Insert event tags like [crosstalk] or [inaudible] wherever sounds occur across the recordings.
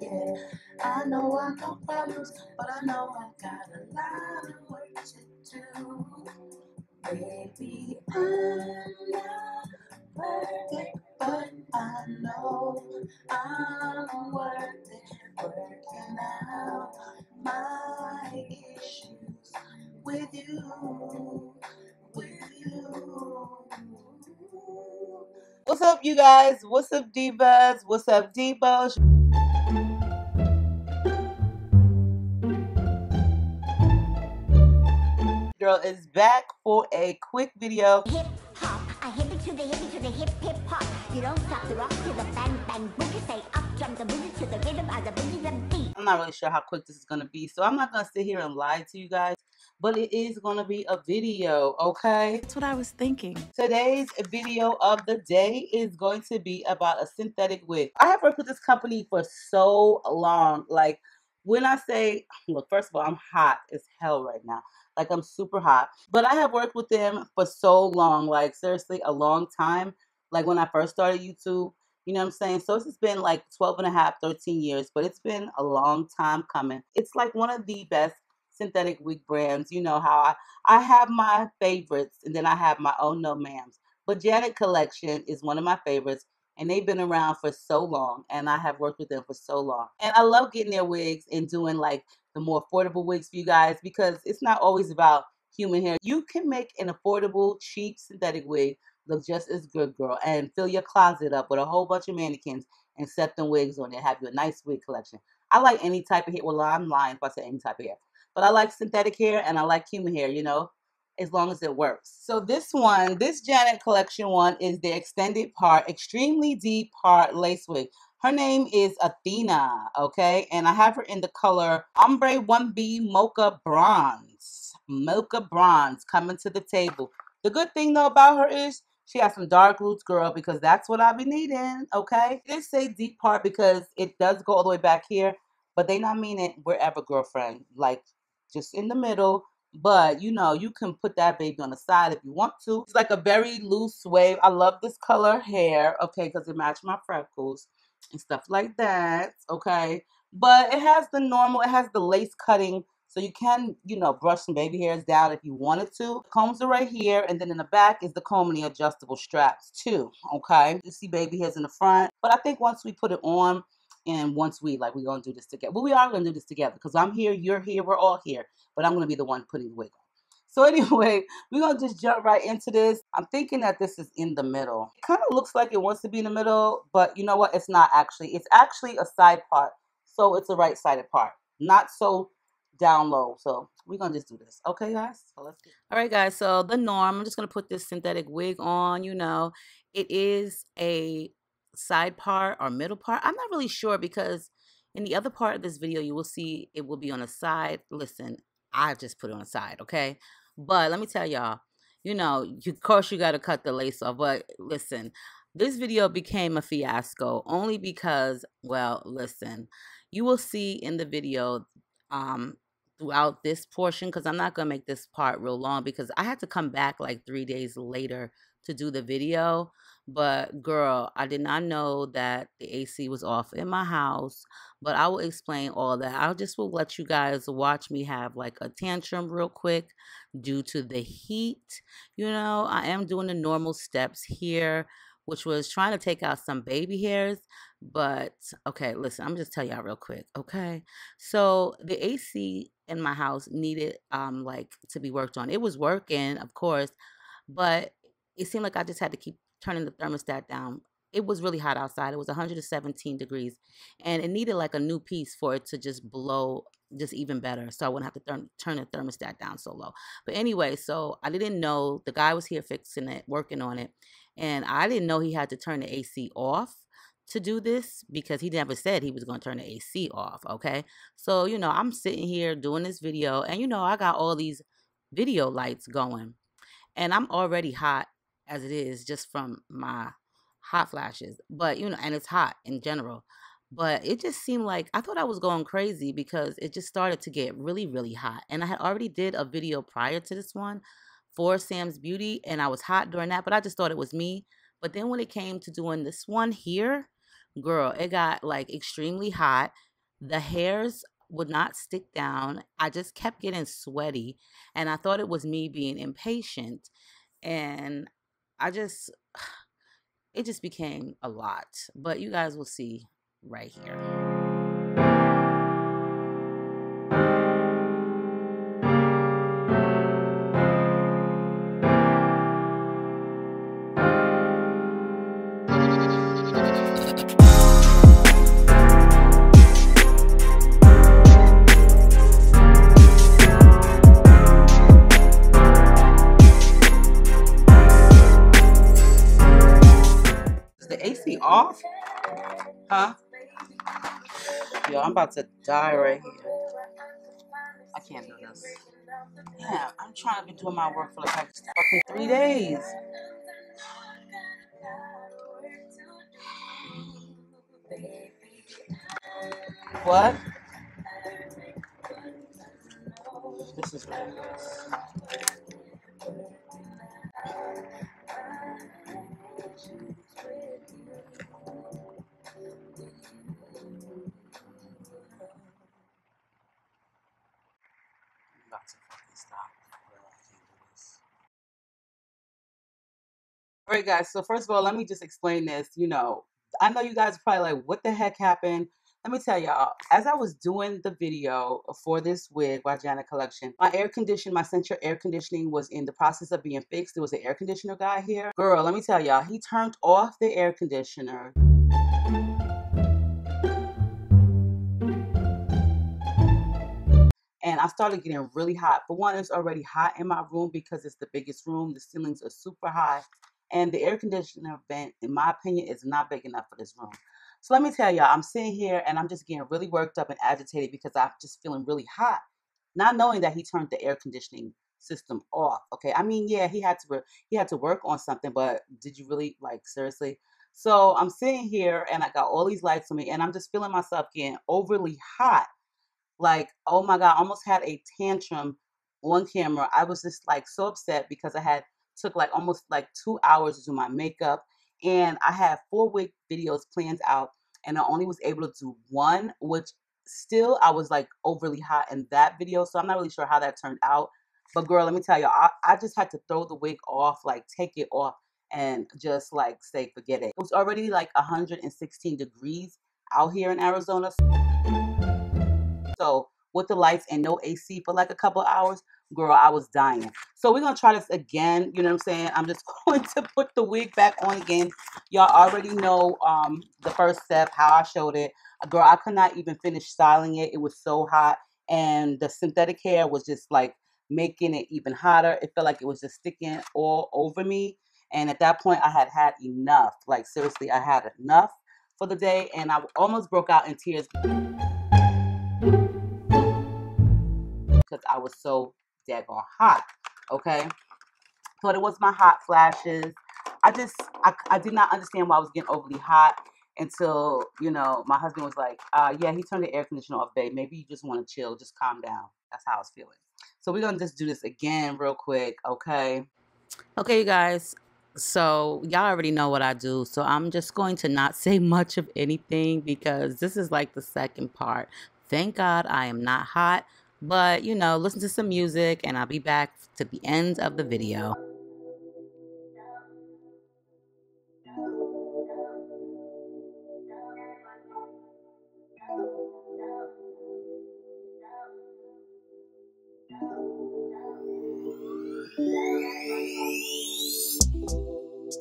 yeah. I know I got problems, but I know I got a lot of work to do. Baby, I'm not perfect, but I know I'm worth it. Working out my issues with you, with you. What's up, you guys? What's up, divas? What's up, divos? Girl is back for a quick video. Hip hop, a hippie to the hippie to the hip hip hop. You don't stop the rock to the bang bang boogie. Say up jump the boogie to the rhythm of the boogie the beat. I'm not really sure how quick this is gonna be, so I'm not gonna sit here and lie to you guys. But it is gonna be a video, okay? That's what I was thinking. Today's video of the day is going to be about a synthetic wig. I have worked with this company for so long. Like when I say, look, first of all, I'm hot as hell right now. Like I'm super hot. But I have worked with them for so long, like seriously, a long time. Like when I first started YouTube, you know what I'm saying? So it's been like 12 and a half, 13 years, but it's been a long time coming. It's like one of the best synthetic wig brands. You know how I, I have my favorites and then I have my own no ma'ams. But Janet Collection is one of my favorites and they've been around for so long and I have worked with them for so long. And I love getting their wigs and doing like the more affordable wigs for you guys because it's not always about human hair. You can make an affordable, cheap synthetic wig look just as good, girl, and fill your closet up with a whole bunch of mannequins and set them wigs on there. Have you a nice wig collection. I like any type of hair. Well, I'm lying if I say any type of hair. But I like synthetic hair and I like human hair, you know, as long as it works. So this one, this Janet Collection one is the extended part, extremely deep part lace wig. Her name is Athena, okay? And I have her in the color Ombre 1B Mocha Bronze. Mocha Bronze coming to the table. The good thing though about her is she has some dark roots, girl, because that's what I've been needing, okay? It did say deep part because it does go all the way back here, but they not mean it wherever, girlfriend. Like, just in the middle. But, you know, you can put that baby on the side if you want to. It's like a very loose wave. I love this color hair, okay, because it matches my freckles and stuff like that, okay? But it has the normal, it has the lace cutting so you can, you know, brush some baby hairs down if you wanted to. Combs are right here, and then in the back is the comb and the adjustable straps too, okay? You see baby hairs in the front. But I think once we put it on, and once we, like, we're to do this together. Well, we are to do this together because I'm here, you're here, we're all here. But I'm to be the one putting the wig on. So [laughs] anyway, we're going to just jump right into this. I'm thinking that this is in the middle. It kind of looks like it wants to be in the middle, but you know what? It's not actually. It's actually a side part. So it's a right-sided part. Not so down low. So we're gonna just do this. Okay, guys? So let's get All right, guys. So the norm, I'm just gonna put this synthetic wig on. You know, it is a side part or middle part. I'm not really sure because in the other part of this video, you will see it will be on a side. Listen, I just put it on a side, okay? But let me tell y'all, you know, you, of course you got to cut the lace off. But listen, this video became a fiasco only because, well, listen, you will see in the video um throughout this portion because I'm not going to make this part real long because I had to come back like three days later to do the video. But girl, I did not know that the AC was off in my house. But I will explain all that. I just will let you guys watch me have like a tantrum real quick due to the heat. You know, I am doing the normal steps here which was trying to take out some baby hairs. But okay, listen, I'm just tell y'all real quick. Okay, so the AC in my house needed um like to be worked on. It was working, of course, but it seemed like I just had to keep turning the thermostat down. It was really hot outside. It was 117 degrees, and it needed like a new piece for it to just blow just even better. So I wouldn't have to turn turn the thermostat down so low. But anyway, so I didn't know the guy was here fixing it, working on it, and I didn't know he had to turn the AC off to do this because he never said he was going to turn the AC off. Okay. So, you know, I'm sitting here doing this video and, you know, I got all these video lights going and I'm already hot as it is just from my hot flashes. But, you know, and it's hot in general. But it just seemed like I thought I was going crazy because it just started to get really, really hot. And I had already did a video prior to this one for Sam's Beauty and I was hot during that, but I just thought it was me. But then when it came to doing this one here, girl, it got like extremely hot. The hairs would not stick down. I just kept getting sweaty and I thought it was me being impatient. And I just, [sighs] it just became a lot. But you guys will see right here. Yo, I'm about to die right here. I can't do this. Yeah, I'm trying to be doing my work for like fucking three days. What? This is ridiculous. All right, guys. So first of all, let me just explain this. You know, I know you guys are probably like, what the heck happened? Let me tell y'all, as I was doing the video for this wig by Collection, my air condition, my central air conditioning was in the process of being fixed. There was an air conditioner guy here. Girl, let me tell y'all, he turned off the air conditioner. and I started getting really hot. For one, it's already hot in my room because it's the biggest room. The ceilings are super high. And the air conditioner vent, in my opinion, is not big enough for this room. So let me tell y'all, I'm sitting here and I'm just getting really worked up and agitated because I'm just feeling really hot. Not knowing that he turned the air conditioning system off. Okay. I mean, yeah, he had to he had to work on something, but did you really like seriously? So I'm sitting here and I got all these lights on me and I'm just feeling myself getting overly hot. Like, oh my God, I almost had a tantrum on camera. I was just like so upset because I had took like almost like two hours to do my makeup. And I had four week videos planned out and I only was able to do one, which still I was like overly hot in that video. So I'm not really sure how that turned out. But girl, let me tell you, I, I just had to throw the wig off, like take it off and just like say forget it. It was already like 116 degrees out here in Arizona. So with the lights and no AC for like a couple hours, girl, I was dying. So we're gonna try this again. You know what I'm saying? I'm just [laughs] going to put the wig back on again. Y'all already know um the first step, how I showed it. Girl, I could not even finish styling it. It was so hot. And the synthetic hair was just like making it even hotter. It felt like it was just sticking all over me. And at that point, I had had enough. Like, seriously, I had enough for the day. And I almost broke out in tears because I was so daggone hot. Okay. But it was my hot flashes. I just, I, I did not understand why I was getting overly hot until, you know, my husband was like, uh, yeah, he turned the air conditioner off, babe. Maybe you just want to chill. Just calm down. That's how I was feeling. So we're going to just do this again real quick. Okay. Okay, you guys. So y'all already know what I do. So I'm just going to not [laughs] say much of anything because this is like the second part. Thank God I am not hot. But, you know, listen to some music and I'll be back to the end of the video.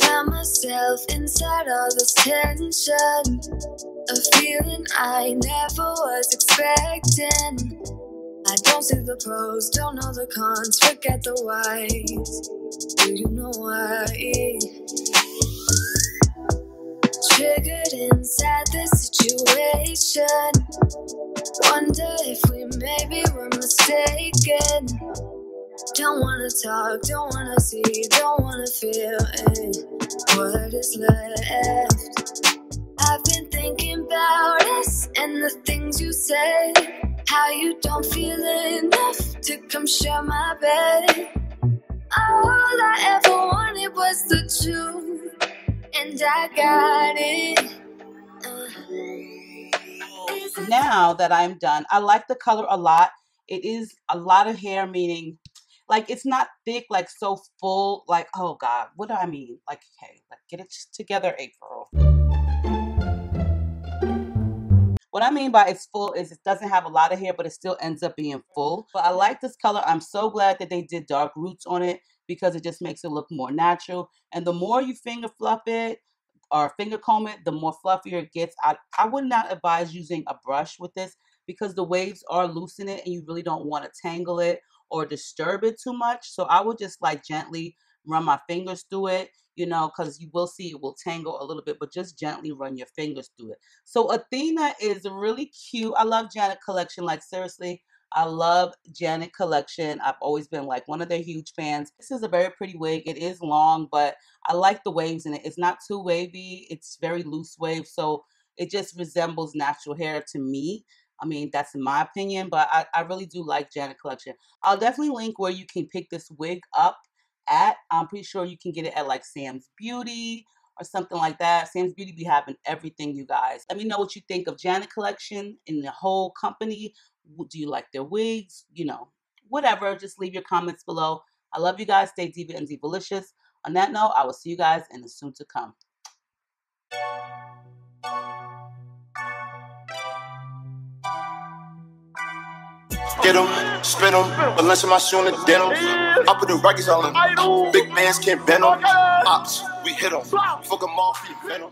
Found myself inside all this tension, a feeling I never was expecting. See the pros, don't know the cons, forget the whys. Do you know why? Triggered inside this situation. Wonder if we maybe were mistaken. Don't wanna talk, don't wanna see, don't wanna feel eh, what is left. I've been thinking about us and the things you say. How you don't feel enough to come share my bed. All I ever wanted was the truth, and I got it. Uh, Now that I'm done, I like the color a lot. It is a lot of hair, meaning like it's not thick, like so full. Like, oh God, what do I mean? Like, okay, like get it together, April. What I mean by it's full is it doesn't have a lot of hair, but it still ends up being full. But I like this color. I'm so glad that they did dark roots on it because it just makes it look more natural. And the more you finger fluff it or finger comb it, the more fluffier it gets. I, I would not advise using a brush with this because the waves are loosen it and you really don't want to tangle it or disturb it too much. So I would just like gently run my fingers through it you know, because you will see it will tangle a little bit, but just gently run your fingers through it. So Athena is really cute. I love Janet Collection. Like seriously, I love Janet Collection. I've always been like one of their huge fans. This is a very pretty wig. It is long, but I like the waves in it. It's not too wavy. It's very loose wave, so it just resembles natural hair to me. I mean, that's my opinion, but I, I really do like Janet Collection. I'll definitely link where you can pick this wig up at. I'm pretty sure you can get it at like Sam's Beauty or something like that. Sam's Beauty be having everything, you guys. Let me know what you think of Janet Collection and the whole company. Do you like their wigs? You know, whatever. Just leave your comments below. I love you guys. Stay diva and divalicious. On that note, I will see you guys in the soon to come. Get them, spin them, in my shoe in the denim. I put the Rockies all in. Big bands can't bend them. Ops, we hit them. Fuck them off, venom.